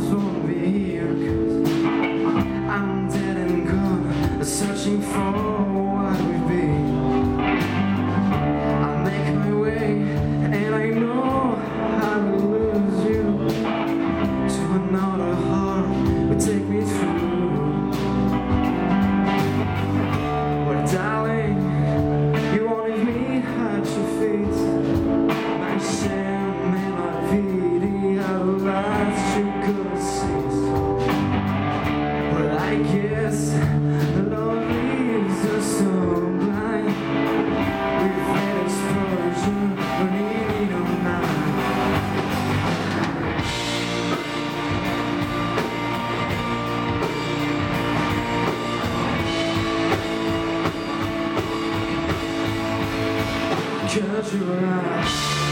somos. Because you are.